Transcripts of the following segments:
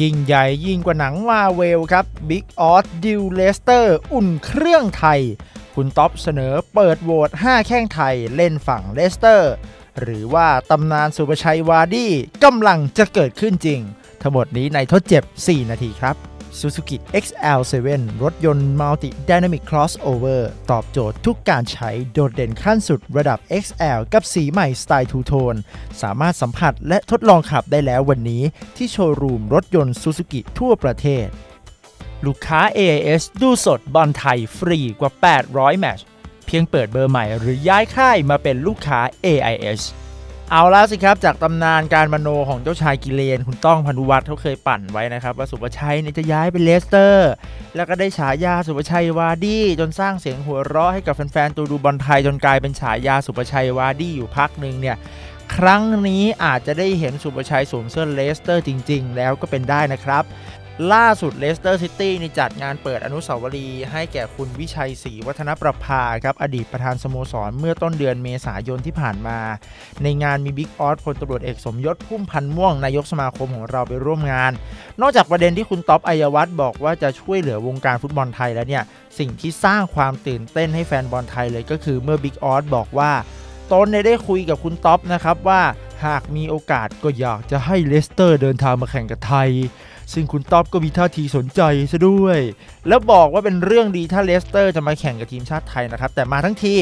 ยิ่งใหญ่ยิ่งกว่าหนังมาเวลครับ Big o อ s ดิวเลสเตอร์อุ่นเครื่องไทย คุณต๊อบเสนอเปิดโหวต5 แข้งไทยเล่นฝั่งเลสเตอร์ หรือว่าตำนานศุภชัยวาร์ดี้กำลังจะเกิดขึ้นจริง ทั้งหมดนี้ในทดเจ็บ 4 นาทีครับ Suzuki XL7 รถยนต์ Multi Dynamic Crossover ตอบโจทย์ทุกการใช้โดดเด่นขั้นสุดระดับ XL กับสีใหม่สไตล์ two-tone สามารถสัมผัสและทดลองขับได้แล้ววันนี้ที่โชว์รูมรถยนต์ Suzuki ทั่วประเทศ ลูกค้า AIS ดูสดบอลไทยฟรีกว่า 800 แมตช์เพียงเปิดเบอร์ใหม่หรือย้ายค่ายมาเป็นลูกค้า AIS เอาแล้วสิครับจากตำนานการมโนของเจ้าชายกิเลน คุณต้องภาณุวัฒน์เขาเคยปั่นไว้นะครับว่าศุภชัยเนี่ยจะย้ายไปเลสเตอร์ แล้วก็ได้ฉายาศุภชัยวาร์ดี้จนสร้างเสียงหัวเราะให้กับแฟนๆตัวดูบอลไทยจนกลายเป็นฉายาศุภชัยวาร์ดี้อยู่พักหนึ่งเนี่ยครั้งนี้อาจจะได้เห็นศุภชัยสวมเสื้อเลสเตอร์จริง ๆ แล้วก็เป็นได้นะครับ ล่าสุดเลสเตอร์ซิตี้นี่จัดงานเปิดอนุสาวรีย์ให้แก่คุณวิชัยศรีวัฒนประภาครับ อดีตประธานสโมสรเมื่อต้นเดือนเมษายนที่ผ่านมา ในงานมีบิ๊กอ๊อดพลตำรวจเอกสมยศพุ่มพันธุ์ม่วงนายกสมาคมของเราไปร่วมงาน นอกจากประเด็นที่คุณต๊อบอัยวัฒน์บอกว่าจะช่วยเหลือวงการฟุตบอลไทยแล้วเนี่ยสิ่งที่สร้างความตื่นเต้นให้แฟนบอลไทยเลยก็คือเมื่อบิ๊กอ๊อดบอกว่าตนได้คุยกับคุณต๊อบนะครับว่าหากมีโอกาสก็อยากจะให้เลสเตอร์เดินทางมาแข่งกับไทย ซึ่งคุณต๊อบก็มีท่าทีสนใจซะด้วย แล้วบอกว่าเป็นเรื่องดีถ้าเลสเตอร์จะมาแข่งกับทีมชาติไทยนะครับ แต่มาทั้งที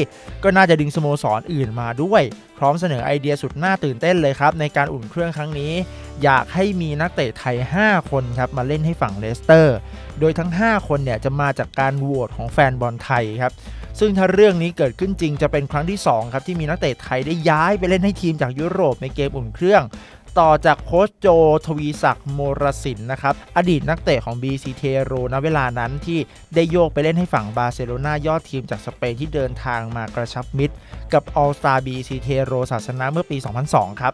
ก็น่าจะดึงสโมสรออื่นมาด้วย พร้อมเสนอไอเดียสุดน่าตื่นเต้นเลยครับ ในการอุ่นเครื่องครั้งนี้ อยากให้มีนักเตะไทย 5 คนครับมาเล่นให้ฝั่งเลสเตอร์ โดยทั้ง 5 คนเนี่ยจะมาจากการโหวตของแฟนบอลไทยครับซึ่งถ้าเรื่องนี้เกิดขึ้นจริงจะเป็นครั้งที่ 2 ครับ ที่มีนักเตะไทยได้ย้ายไปเล่นให้ทีมจากยุโรปในเกมอุ่นเครื่อง ต่อจากโค้ชโจ้ทวีศักดิ์โมราศิลป์นะครับ อดีตนักเตะของ BC t e r o ณเวลานั้นที่ได้โยกไปเล่นให้ฝั่งบาร์เซโลนายอดทีมจากสเปนที่เดินทางมากระชับมิตร กับ All Star BC t e r o ศาสนาเมื่อปี 2002 ครับ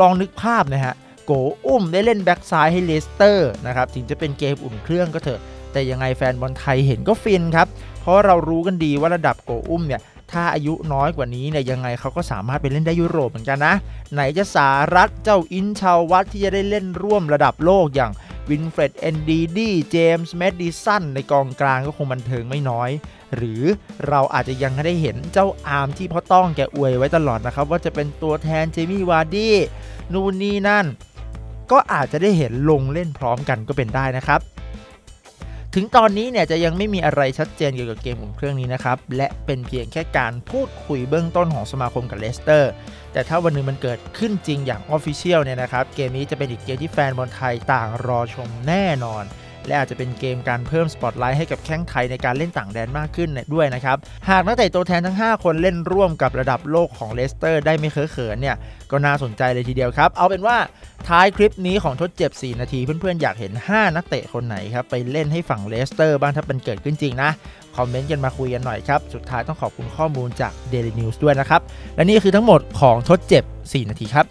ลองนึกภาพนะฮะโกอุ้มได้เล่นแบ็กซ้ายให้เลสเตอร์นะครับถึงจะเป็นเกมอุ่นเครื่องก็เถอะ แต่ยังไงแฟนบอลไทยเห็นก็ฟินครับ เพราะเรารู้กันดีว่าระดับโกอุ้มเนี่ย ถ้าอายุน้อยกว่านี้เนี่ยยังไงเขาก็สามารถไปเล่นได้ยุโรปเหมือนกันนะ ไหนจะสารัชเจ้าอิ้นชาววัตที่จะได้เล่นร่วมระดับโลกอย่างวิลเฟรดเอ็นดิดี้เจมส์แมดดิสันในกองกลางก็คงบันเทิงไม่น้อย หรือเราอาจจะยังได้เห็นเจ้าอาร์มที่พ่อต้องแกอวยไว้ตลอดนะครับ ว่าจะเป็นตัวแทนเจมี่วาร์ดี้นู่นนี่นั่น ก็อาจจะได้เห็นลงเล่นพร้อมกันก็เป็นได้นะครับ ถึงตอนนี้เนี่ยจะยังไม่มีอะไรชัดเจนเกี่ยวกับเกมอุ่นเครื่องนี้นะครับ และเป็นเพียงแค่การพูดคุยเบื้องต้นของสมาคมกับเลสเตอร์ แต่ถ้าวันหนึ่งมันเกิดขึ้นจริงอย่าง official เนี่ยนะครับ เกมนี้จะเป็นอีกเกมที่แฟนบอลไทยต่างรอชมแน่นอน และอาจจะเป็นเกมการเพิ่มสปอตไลท์ให้กับแข้งไทยในการเล่นต่างแดนมากขึ้นด้วยนะครับ หากนักเตะตัวแทนทั้ง 5 คนเล่นร่วมกับระดับโลกของเลสเตอร์ได้ไม่เคอะเขินเนี่ยก็น่าสนใจเลยทีเดียวครับ เอาเป็นว่าท้ายคลิปนี้ของทดเจ็บ 4 นาที เพื่อนๆ อยากเห็น 5 นักเตะคนไหนครับ ไปเล่นให้ฝั่งเลสเตอร์บ้างถ้าเป็นเกิดขึ้นจริงนะ คอมเมนต์กันมาคุยกันหน่อยครับ สุดท้ายต้องขอบคุณข้อมูลจาก Daily News ด้วยนะครับ และนี่คือทั้งหมดของทดเจ็บ 4 นาทีครับ